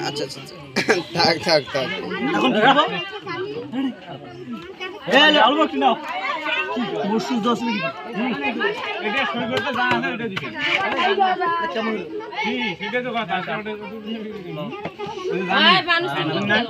আচ্ছা আচ্ছা আচ্ছা। থাক থাক থাক এখন মসুর দশ নাকি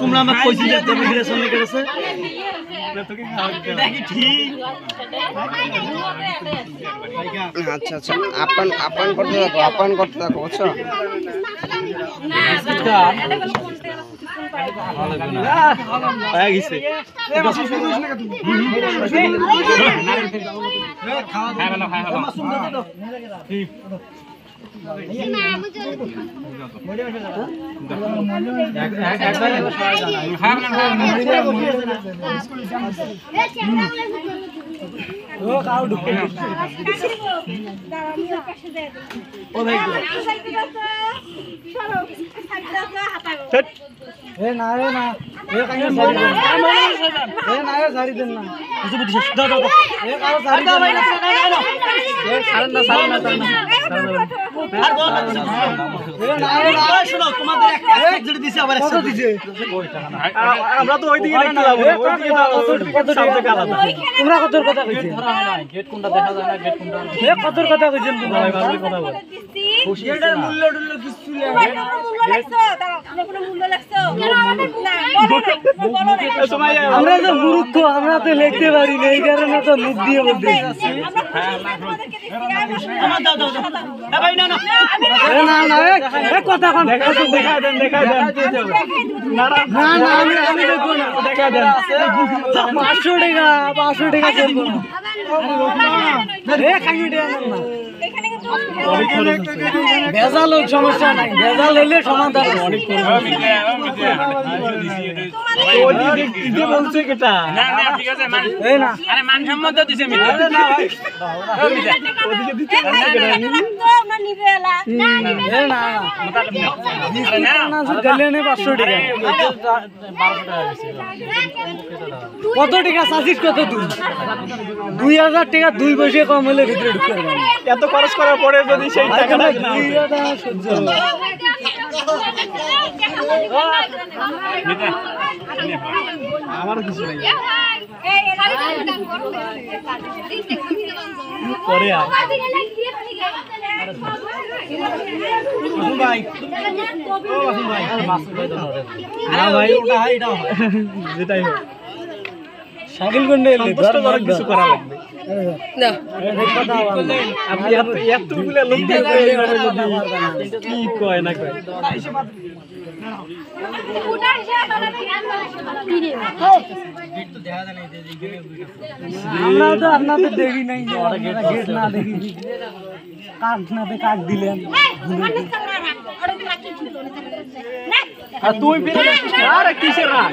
তোমরা আমাকে কইছি যে দেবে ফিরেছেন লেগে গেছে আচ্ছা আচ্ছা আপান আপান করতে থাকো আপান করতে থাকো বুঝছ? হয়ে গেছে এ না রে না। এ কাইয়া সারি দেন এ না এ সারি দেন না। কিছু বুঝিস দাও দাও দাও। এ কারও সারি দেন না। এ সারেন না সারেন না সারেন না। আর বল। না কিছু এ না। রে না শোনো তোমাদের একটা এক যেটা দিছে আবার কত দিছে? আমরা তো ওই দিকে দেখতে যাব। ওই দিকে যাব। সব থেকে আলাদা। তোমরা কতর কথা কইছে গেট কোনটা দেখা যায় না গেট কোনটা এ কতর কথা কইছেন তোমরা? ভালো কথা বল। এটার মূল্য টুল্য কিছু আমরা তো মূর্খ আমরা তো লিখতে পারি না এই কারণে তো মুখ দিয়ে বলতে কথা দেখা দেন দেখা দেন দেখা দেন না না না না আমি আমি দেখব না দেখা দেন পাঁচশো টাকা পাঁচশো টাকা চলবো না রে খাইয়ে দেন না ভেজাল সমস্যা নাই। ভেজাল হলে সমাধান অনেক বলছে কেটা কত টাকা চাষিস কত তুই দুই হাজার টাকা দুই পয়সা কম হলে ভিতরে ঢুকতে এত খরচ করার পরে যদি সেই টাকাটা। আমার কিছু নাই। পরে ভাই। ভাই। না ভাই ওটা এটা যেটাই হোক। সাইকেল কোনটা কিছু করা লাগবে। আমরা তো আপনাদের দেখি নাই গেট না দেখি কাক না কাক দিলেন আর তুই ফিরে আরে কিসের রাগ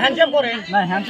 হ্যান্ডশেক করে। না হ্যান্ড